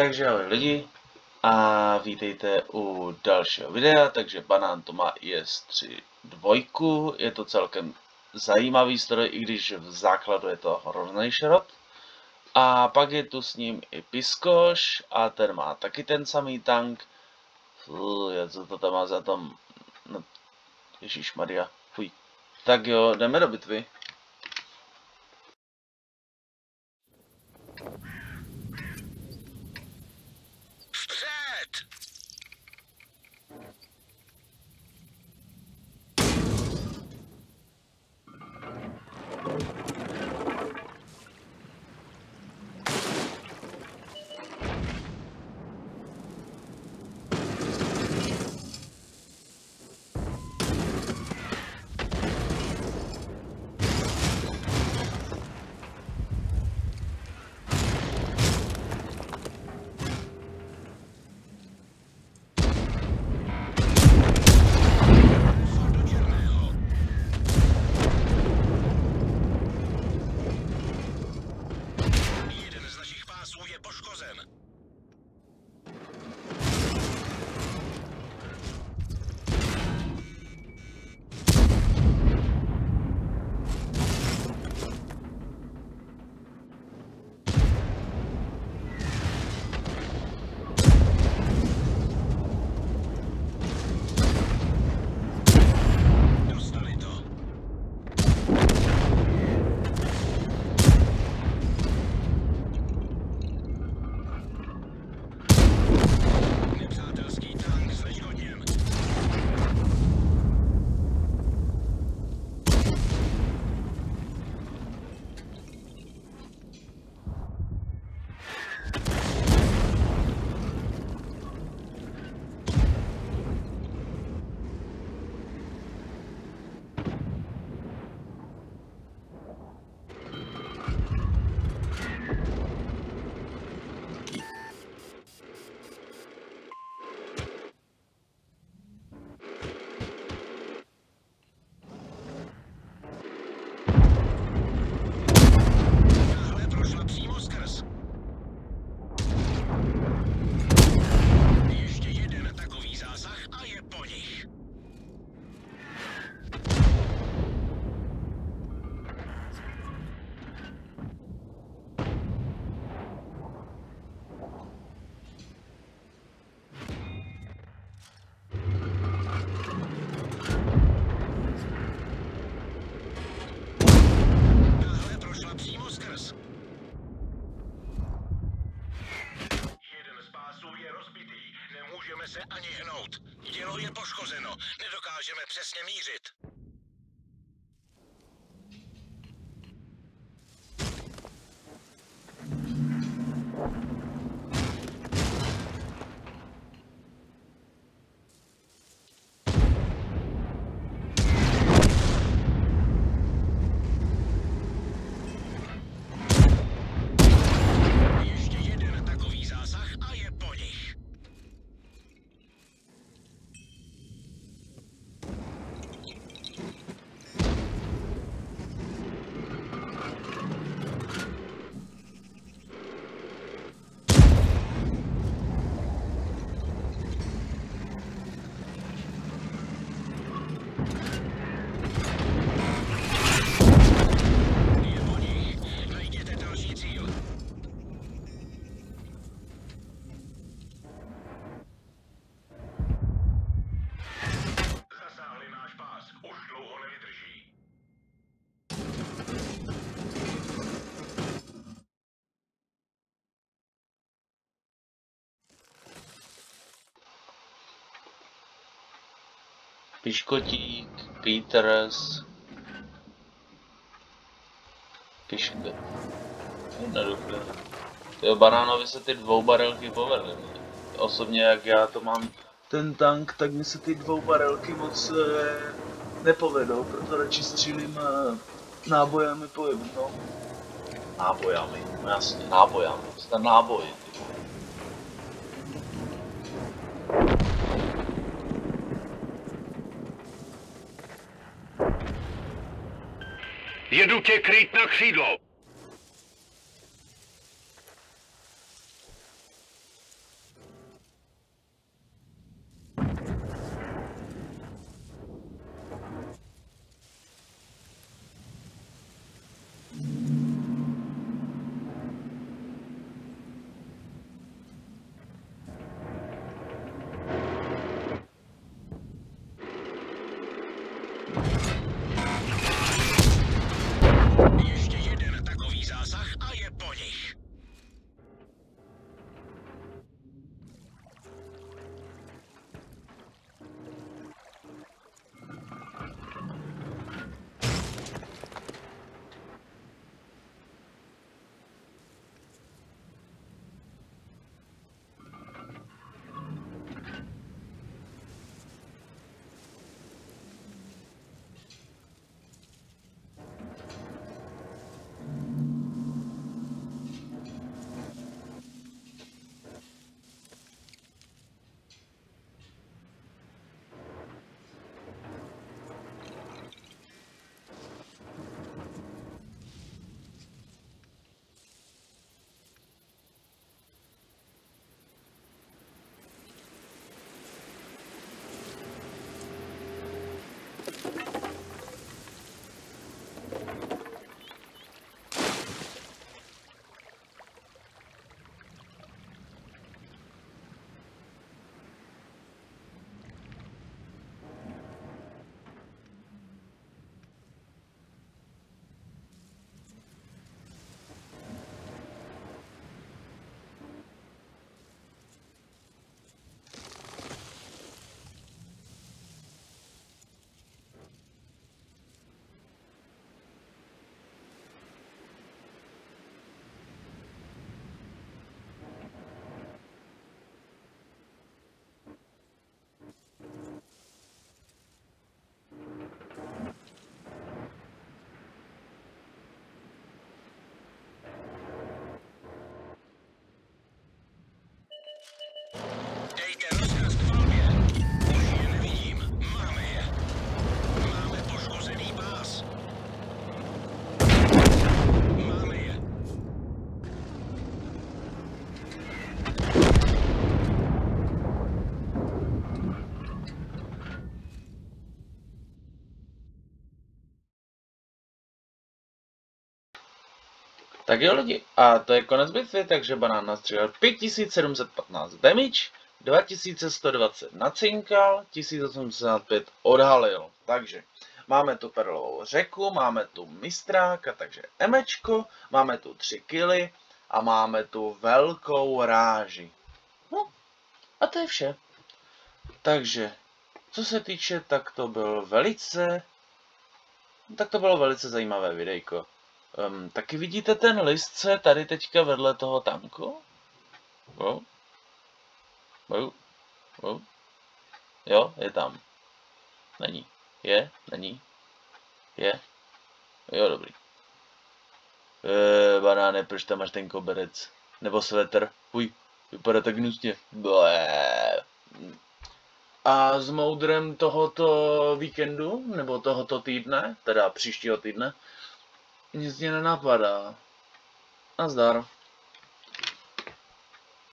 Takže ahoj lidi a vítejte u dalšího videa, takže Banán to má IS-3 dvojku, je to celkem zajímavý stroj, i když v základu je to hrozný šrot. A pak je tu s ním i Piskoš a ten má taky ten samý tank. Fuh, co to tam má za tom... No, Maria, fuj. Tak jo, jdeme do bitvy. Jeden z pásů je rozbitý. Nemůžeme se ani hnout. Dělo je poškozeno. Nedokážeme přesně mířit. Zasáhli náš pás. Už dlouho nevydrží. Piškotík, Peters. Jo, banánovi se ty dvoubarelky povedly. Osobně, jak já to mám ten tank, tak mi se ty dvoubarelky moc eh, nepovedou, proto radši střílím eh, nábojami po jedno. Nábojami, no jasně, nábojami, to jsou náboje. Ty. vole. Jedu tě krýt na křídlo. Tak jo lidi, a to je konec bitvy, takže banán nastřílel 5715 damage, 2120 nacinkal, 1085 odhalil. Takže máme tu perlovou řeku, máme tu mistráka, takže emečko, máme tu 3 kily a máme tu velkou ráži. No, a to je vše. Takže, co se týče, tak to byl velice, tak to bylo velice zajímavé videjko. Um, taky vidíte ten list, co je tady teďka vedle toho tanku? Jo? Jo? Jo? Jo, je tam. Není. Je? Není? Je? Jo, dobrý. Eee, banáne, proč tam máš ten koberec? Nebo svetr? Uj, vypadá tak hnusně. A s moudrem tohoto víkendu, nebo tohoto týdne, teda příštího týdne, nic mě nenapadá. Nazdar.